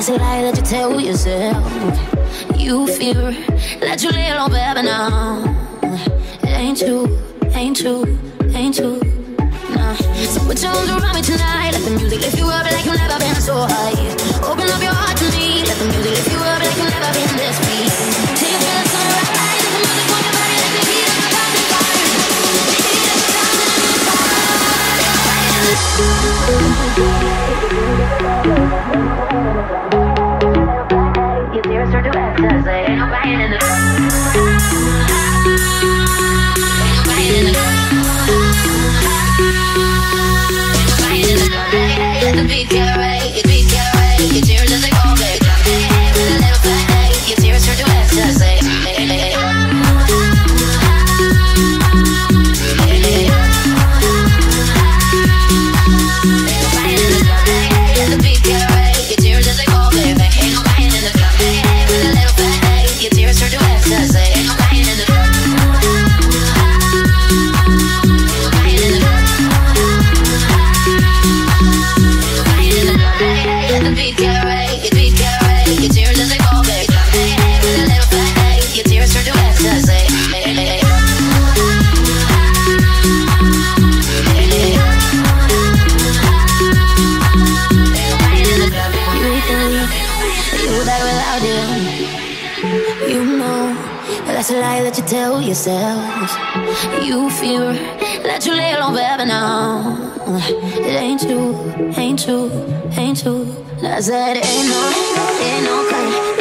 That's a lie that you tell yourself. You fear that you little baby now. It ain't true, ain't true, ain't true. Nah. So put your arms around me. That's a lie that you tell yourself. You fear that you lay alone forever now. It ain't true, ain't true, ain't true. I said ain't no, ain't no, ain't no kind.